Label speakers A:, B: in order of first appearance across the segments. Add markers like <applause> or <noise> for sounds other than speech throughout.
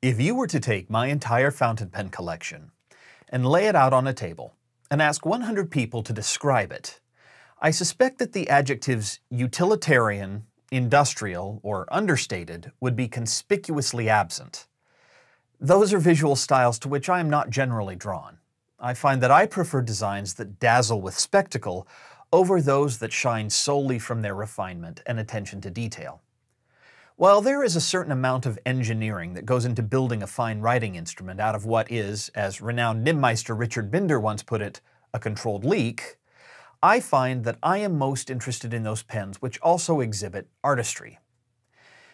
A: If you were to take my entire fountain pen collection and lay it out on a table and ask 100 people to describe it, I suspect that the adjectives utilitarian, industrial, or understated would be conspicuously absent. Those are visual styles to which I am not generally drawn. I find that I prefer designs that dazzle with spectacle over those that shine solely from their refinement and attention to detail. While there is a certain amount of engineering that goes into building a fine writing instrument out of what is, as renowned Nibmeister Richard Binder once put it, a controlled leak, I find that I am most interested in those pens which also exhibit artistry.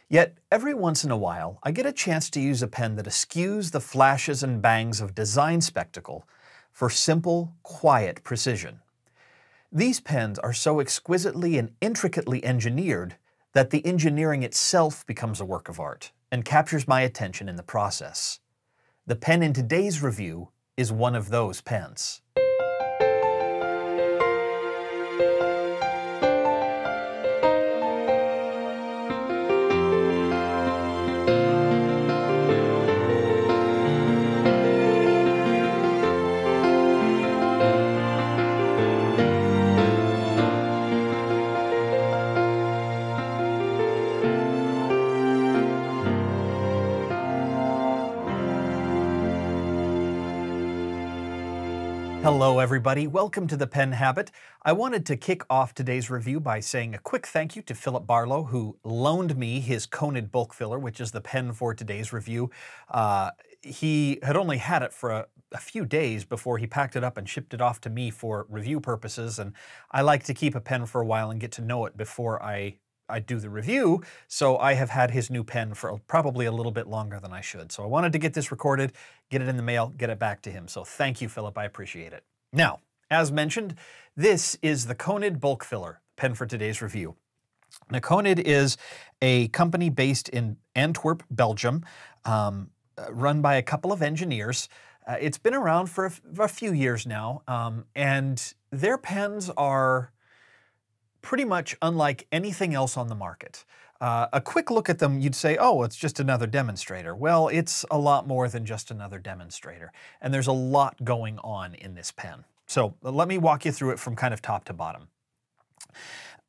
A: Yet, every once in a while, I get a chance to use a pen that eschews the flashes and bangs of design spectacle for simple, quiet precision. These pens are so exquisitely and intricately engineered that the engineering itself becomes a work of art and captures my attention in the process. The pen in today's review is one of those pens. Hello, everybody. Welcome to the Pen Habit. I wanted to kick off today's review by saying a quick thank you to Philip Barlow, who loaned me his Conid bulk filler, which is the pen for today's review. Uh, he had only had it for a, a, few days before he packed it up and shipped it off to me for review purposes. And I like to keep a pen for a while and get to know it before I I do the review, so I have had his new pen for probably a little bit longer than I should. So I wanted to get this recorded, get it in the mail, get it back to him. So thank you, Philip. I appreciate it. Now, as mentioned, this is the Conid Bulk Filler pen for today's review. Now, Conid is a company based in Antwerp, Belgium, um, run by a couple of engineers. Uh, it's been around for a, a few years now, um, and their pens are pretty much unlike anything else on the market. Uh, a quick look at them, you'd say, oh, it's just another demonstrator. Well, it's a lot more than just another demonstrator, and there's a lot going on in this pen. So let me walk you through it from kind of top to bottom.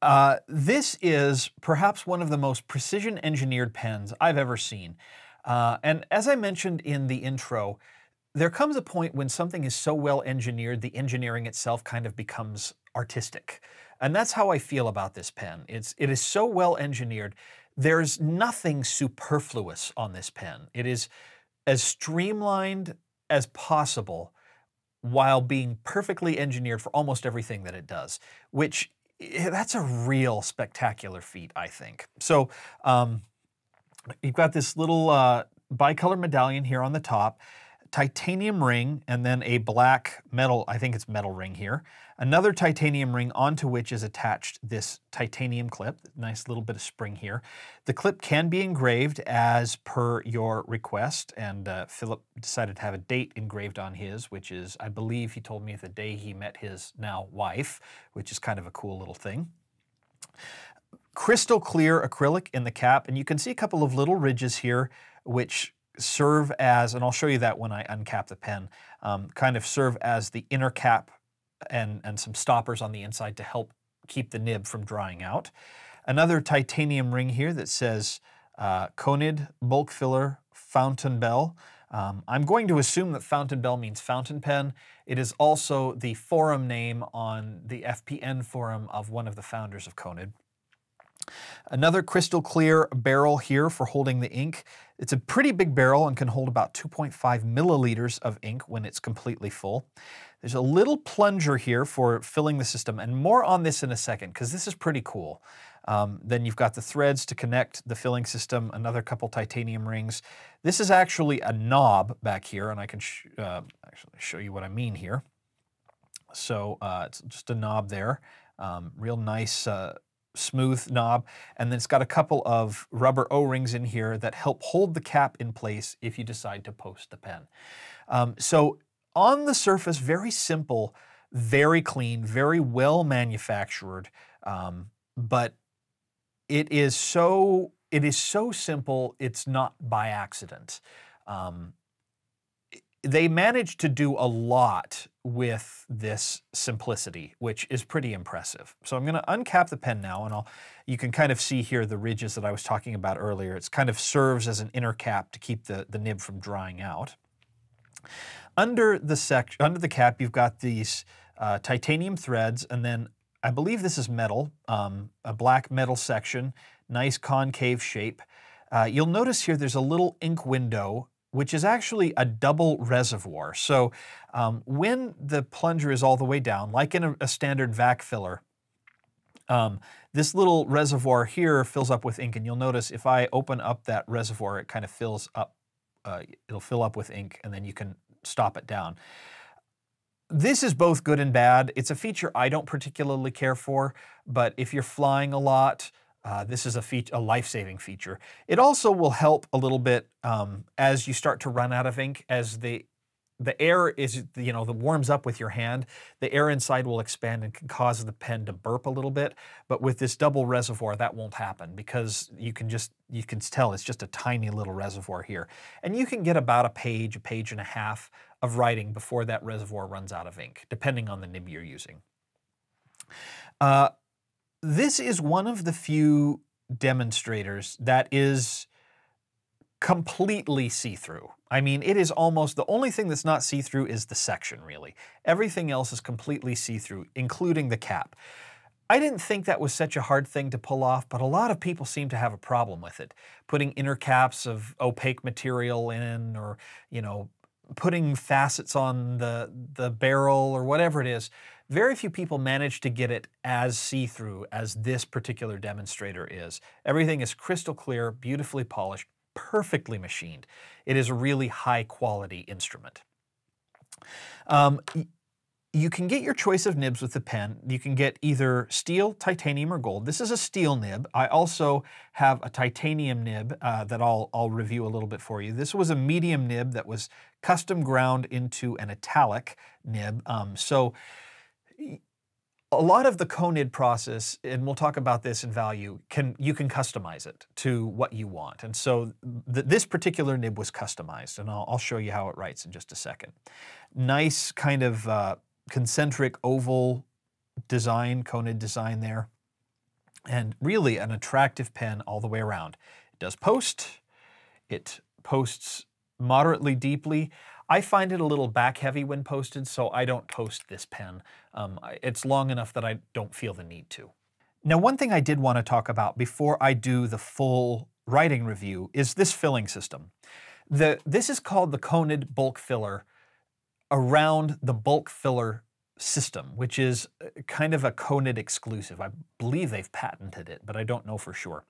A: Uh, this is perhaps one of the most precision engineered pens I've ever seen. Uh, and as I mentioned in the intro, there comes a point when something is so well engineered, the engineering itself kind of becomes artistic. And that's how I feel about this pen. It's, it is so well engineered. There's nothing superfluous on this pen. It is as streamlined as possible while being perfectly engineered for almost everything that it does, which eh, that's a real spectacular feat, I think. So um, you've got this little uh, bicolor medallion here on the top titanium ring and then a black metal, I think it's metal ring here. Another titanium ring onto which is attached this titanium clip, nice little bit of spring here. The clip can be engraved as per your request and uh, Philip decided to have a date engraved on his, which is, I believe he told me the day he met his now wife, which is kind of a cool little thing crystal clear acrylic in the cap, and you can see a couple of little ridges here, which serve as, and I'll show you that when I uncap the pen, um, kind of serve as the inner cap and, and some stoppers on the inside to help keep the nib from drying out. Another titanium ring here that says uh, Conid Bulk Filler Fountainbel. Um, I'm going to assume that Fountainbel means fountain pen. It is also the forum name on the FPN forum of one of the founders of Conid. Another crystal clear barrel here for holding the ink. It's a pretty big barrel and can hold about 2.5 milliliters of ink when it's completely full. There's a little plunger here for filling the system, and more on this in a second, because this is pretty cool. Um, then you've got the threads to connect the filling system, another couple titanium rings. This is actually a knob back here, and I can sh uh, actually show you what I mean here. So uh, it's just a knob there. Um, real nice uh, smooth knob, and then it's got a couple of rubber O-rings in here that help hold the cap in place if you decide to post the pen. Um, so on the surface, very simple, very clean, very well manufactured, um, but it is so it is so simple, it's not by accident. Um, they managed to do a lot with this simplicity, which is pretty impressive. So I'm going to uncap the pen now, and I'll, you can kind of see here the ridges that I was talking about earlier. It kind of serves as an inner cap to keep the, the nib from drying out. Under the, sec under the cap, you've got these uh, titanium threads, and then I believe this is metal, um, a black metal section, nice concave shape. Uh, you'll notice here there's a little ink window which is actually a double reservoir. So um, when the plunger is all the way down, like in a, a standard vac filler, um, this little reservoir here fills up with ink, and you'll notice if I open up that reservoir, it kind of fills up, uh, it'll fill up with ink, and then you can stop it down. This is both good and bad. It's a feature I don't particularly care for, but if you're flying a lot, uh, this is a, a life-saving feature. It also will help a little bit um, as you start to run out of ink, as the the air is, you know, the warms up with your hand. The air inside will expand and can cause the pen to burp a little bit. But with this double reservoir, that won't happen because you can just, you can tell it's just a tiny little reservoir here. And you can get about a page, a page and a half of writing before that reservoir runs out of ink, depending on the nib you're using. Uh, this is one of the few demonstrators that is completely see-through. I mean, it is almost, the only thing that's not see-through is the section, really. Everything else is completely see-through, including the cap. I didn't think that was such a hard thing to pull off, but a lot of people seem to have a problem with it. Putting inner caps of opaque material in or, you know, putting facets on the, the barrel or whatever it is. Very few people manage to get it as see-through as this particular demonstrator is. Everything is crystal clear, beautifully polished, perfectly machined. It is a really high quality instrument. Um, you can get your choice of nibs with the pen. You can get either steel, titanium, or gold. This is a steel nib. I also have a titanium nib uh, that I'll, I'll review a little bit for you. This was a medium nib that was custom ground into an Italic nib. Um, so a lot of the Conid process, and we'll talk about this in value, can you can customize it to what you want. And so th this particular nib was customized, and I'll, I'll, show you how it writes in just a second. Nice kind of uh, concentric oval design, Conid design there, and really an attractive pen all the way around. It does post, it posts moderately deeply. I find it a little back heavy when posted, so I don't post this pen. Um, it's long enough that I don't feel the need to. Now, one thing I did want to talk about before I do the full writing review is this filling system. The, this is called the Conid bulk filler around the bulk filler system, which is uh, kind of a Conid exclusive. I believe they've patented it, but I don't know for sure.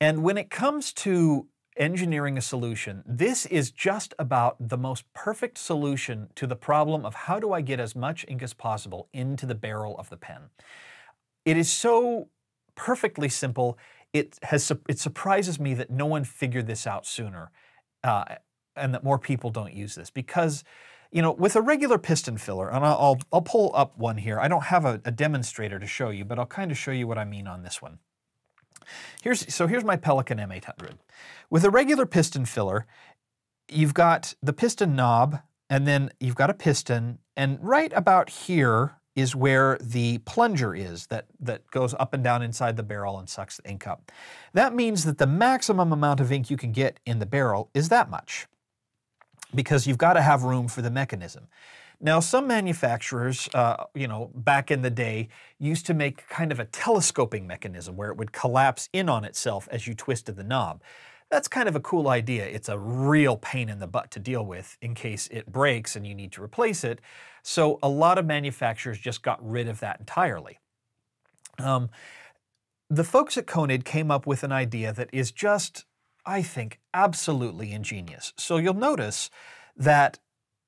A: And when it comes to engineering a solution, this is just about the most perfect solution to the problem of how do I get as much ink as possible into the barrel of the pen. It is so perfectly simple. It has it surprises me that no one figured this out sooner, uh, and that more people don't use this because. You know, with a regular piston filler, and I'll, I'll pull up one here. I don't have a, a demonstrator to show you, but I'll kind of show you what I mean on this one. Here's, so here's my Pelikan M800. With a regular piston filler, you've got the piston knob, and then you've got a piston, and right about here is where the plunger is that, that goes up and down inside the barrel and sucks the ink up. That means that the maximum amount of ink you can get in the barrel is that much because you've got to have room for the mechanism. Now, some manufacturers, uh, you know, back in the day, used to make kind of a telescoping mechanism where it would collapse in on itself as you twisted the knob. That's kind of a cool idea. It's a real pain in the butt to deal with in case it breaks and you need to replace it. So a lot of manufacturers just got rid of that entirely. Um, the folks at Conid came up with an idea that is just, I think, absolutely ingenious. So you'll notice that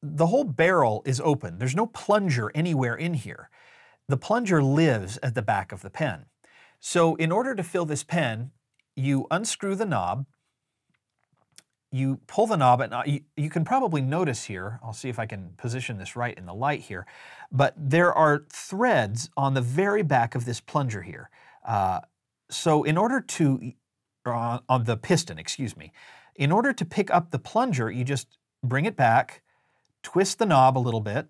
A: the whole barrel is open. There's no plunger anywhere in here. The plunger lives at the back of the pen. So in order to fill this pen, you unscrew the knob, you pull the knob, and uh, you, can probably notice here, I'll see if I can position this right in the light here, but there are threads on the very back of this plunger here. Uh, so in order to, on, on the piston, excuse me, In order to pick up the plunger, you just bring it back, twist the knob a little bit,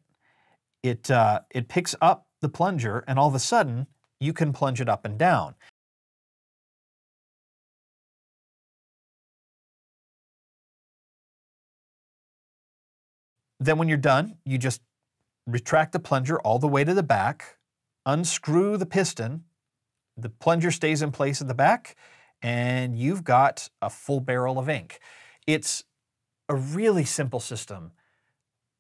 A: it, uh, it picks up the plunger, and all of a sudden, you can plunge it up and down. Then when you're done, you just retract the plunger all the way to the back, unscrew the piston, the plunger stays in place at the back, and you've got a full barrel of ink. It's a really simple system.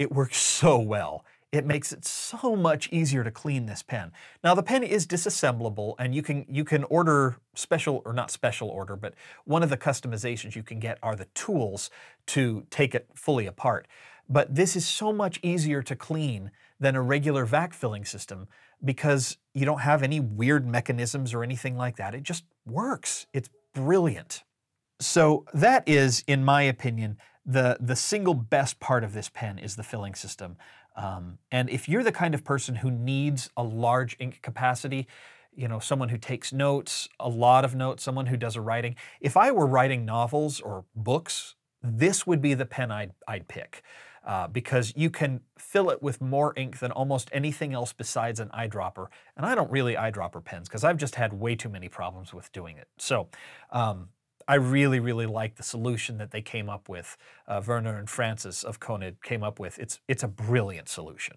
A: It works so well. It makes it so much easier to clean this pen. Now the pen is disassemblable and you can, you can order special, or not special order, but one of the customizations you can get are the tools to take it fully apart. But this is so much easier to clean than a regular vac filling system because you don't have any weird mechanisms or anything like that. It just works. It's brilliant. So that is, in my opinion, the, the single best part of this pen is the filling system. Um, and if you're the kind of person who needs a large ink capacity, you know, someone who takes notes, a lot of notes, someone who does a writing. If I were writing novels or books, this would be the pen I'd, I'd pick uh, because you can fill it with more ink than almost anything else besides an eyedropper. And I don't really eyedropper pens because I've just had way too many problems with doing it. So um, I really, really like the solution that they came up with. Uh, Werner and Francis of Conid came up with. It's, it's a brilliant solution.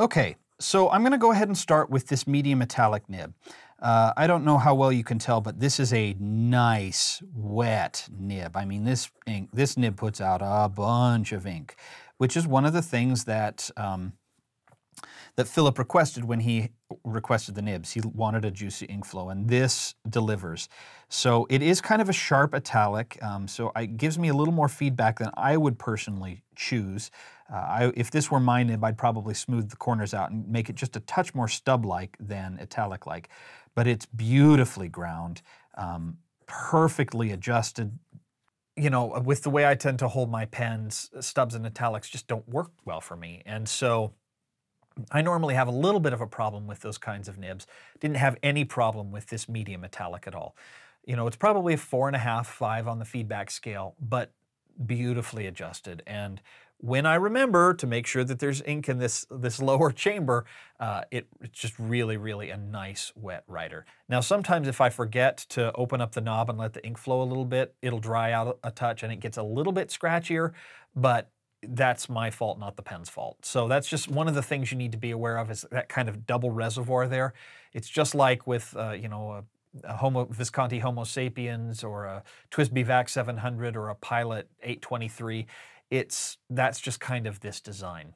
A: Okay, so I'm going to go ahead and start with this medium italic nib. Uh, I don't know how well you can tell, but this is a nice wet nib. I mean, this ink, this nib puts out a bunch of ink, which is one of the things that um, that Philip requested when he requested the nibs. He wanted a juicy ink flow, and this delivers. So it is kind of a sharp italic, um, so it gives me a little more feedback than I would personally choose. Uh, I, if this were my nib, I'd probably smooth the corners out and make it just a touch more stub-like than italic-like. But it's beautifully ground, um, perfectly adjusted, you know, with the way I tend to hold my pens, stubs and italics just don't work well for me. And so I normally have a little bit of a problem with those kinds of nibs. Didn't have any problem with this medium italic at all. You know, it's probably a four and a half, five on the feedback scale, but beautifully adjusted. And when I remember to make sure that there's ink in this, this lower <laughs> chamber, uh, it, it's just really, really a nice wet writer. Now, sometimes if I forget to open up the knob and let the ink flow a little bit, it'll dry out a touch and it gets a little bit scratchier, but that's my fault, not the pen's fault. So that's just one of the things you need to be aware of is that kind of double reservoir there. It's just like with, uh, you know, a, a, Homo, Visconti Homo sapiens or a TWSBI VAC 700 or a Pilot 823. It's, that's just kind of this design.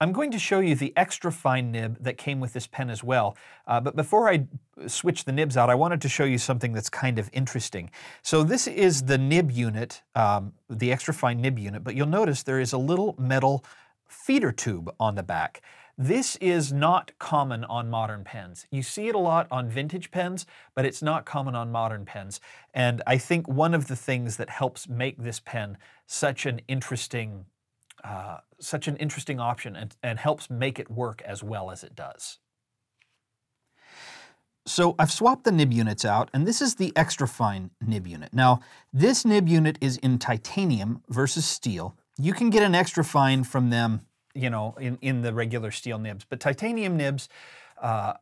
A: I'm going to show you the extra fine nib that came with this pen as well. Uh, but before I switch the nibs out, I wanted to show you something that's kind of interesting. So this is the nib unit, um, the extra fine nib unit, but you'll notice there is a little metal feeder tube on the back. This is not common on modern pens. You see it a lot on vintage pens, but it's not common on modern pens. And I think one of the things that helps make this pen such an interesting uh, such an interesting option and, and helps make it work as well as it does. So I've swapped the nib units out, and this is the extra fine nib unit. Now, this nib unit is in titanium versus steel. You can get an extra fine from them, you know, in, in the regular steel nibs, but titanium nibs, uh,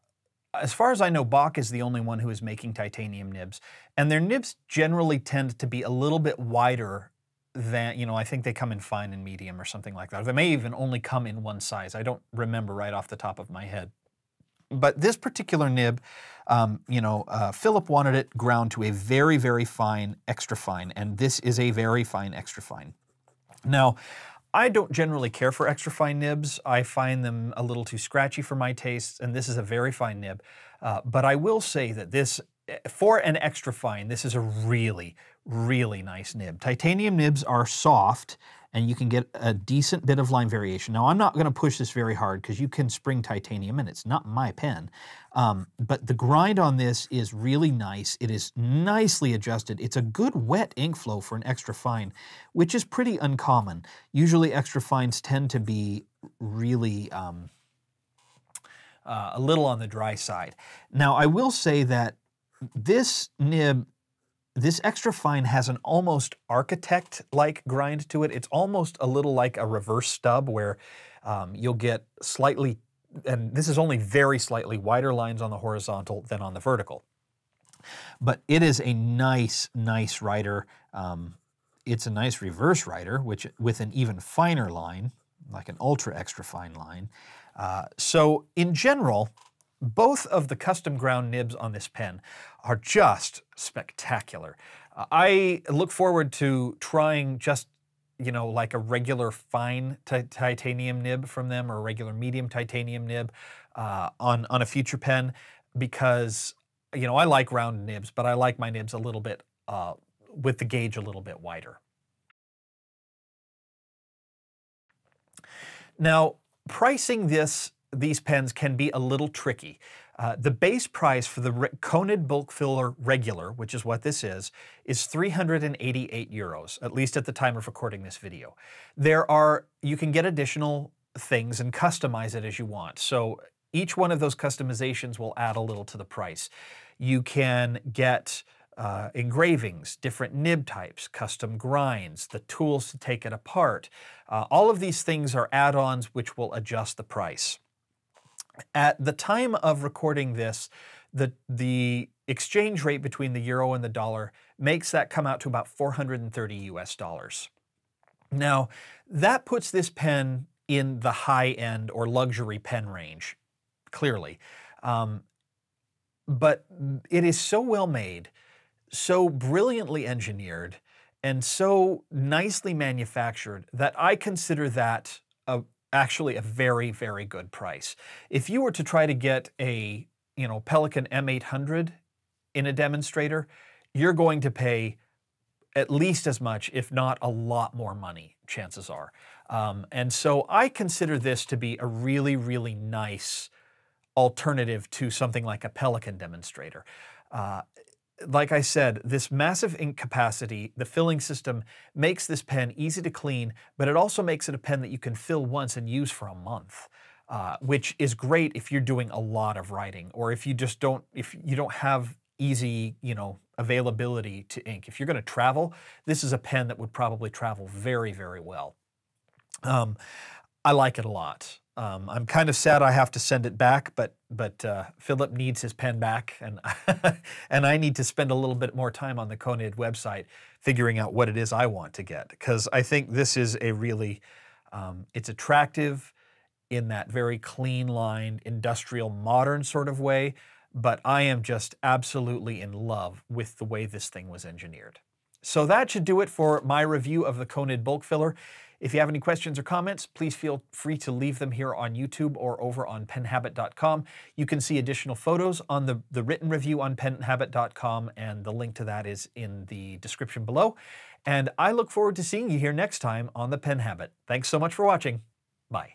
A: as far as I know, Bock is the only one who is making titanium nibs, and their nibs generally tend to be a little bit wider than, you know, I think they come in fine and medium or something like that. They may even only come in one size. I don't remember right off the top of my head. But this particular nib, um, you know, uh, Philip wanted it ground to a very, very fine extra fine, and this is a very fine extra fine. Now, I don't generally care for extra fine nibs. I find them a little too scratchy for my tastes, and this is a very fine nib. Uh, but I will say that this for an extra fine, this is a really, really nice nib. Titanium nibs are soft and you can get a decent bit of line variation. Now, I'm not going to push this very hard because you can spring titanium and it's not my pen. Um, but the grind on this is really nice. It is nicely adjusted. It's a good wet ink flow for an extra fine, which is pretty uncommon. Usually extra fines tend to be really um, uh, a little on the dry side. Now, I will say that this nib, this extra fine has an almost architect-like grind to it. It's almost a little like a reverse stub where um, you'll get slightly, and this is only very slightly wider lines on the horizontal than on the vertical. But it is a nice, nice writer. Um, it's a nice reverse writer, which with an even finer line, like an ultra extra fine line. Uh, so in general, both of the custom ground nibs on this pen are just spectacular. Uh, I look forward to trying just you know, like a regular fine titanium nib from them or a regular medium titanium nib uh, on, on a future pen because, you know, I like round nibs, but I like my nibs a little bit, uh, with the gauge a little bit wider. Now, pricing this these pens can be a little tricky. Uh, the base price for the Re Bulk Filler Regular, which is what this is, is 388 euros, at least at the time of recording this video. There are, you can get additional things and customize it as you want. So each one of those customizations will add a little to the price. You can get uh, engravings, different nib types, custom grinds, the tools to take it apart. Uh, all of these things are add-ons which will adjust the price. At the time of recording this, the, the exchange rate between the euro and the dollar makes that come out to about 430 US dollars. Now, that puts this pen in the high end or luxury pen range, clearly. Um, but it is so well made, so brilliantly engineered, and so nicely manufactured that I consider that a, actually a very, very good price. If you were to try to get a, you know, Pelikan M800 in a demonstrator, you're going to pay at least as much, if not a lot more money, chances are. Um, and so I consider this to be a really, really nice alternative to something like a Pelikan demonstrator. Uh, like I said, this massive ink capacity, the filling system, makes this pen easy to clean, but it also makes it a pen that you can fill once and use for a month. Uh, which is great if you're doing a lot of writing, or if you just don't, if you don't have easy, you know, availability to ink. If you're going to travel, this is a pen that would probably travel very, very well. Um, I like it a lot. Um, I'm kind of sad I have to send it back, but but uh, Philip needs his pen back, and <laughs> and I need to spend a little bit more time on the Conid website figuring out what it is I want to get because I think this is a really um, it's attractive in that very clean lined industrial modern sort of way, but I am just absolutely in love with the way this thing was engineered. So that should do it for my review of the Conid bulk filler. If you have any questions or comments, please feel free to leave them here on YouTube or over on penhabit.com. You can see additional photos on the, the written review on penhabit.com, and the link to that is in the description below. And I look forward to seeing you here next time on The Pen Habit. Thanks so much for watching. Bye.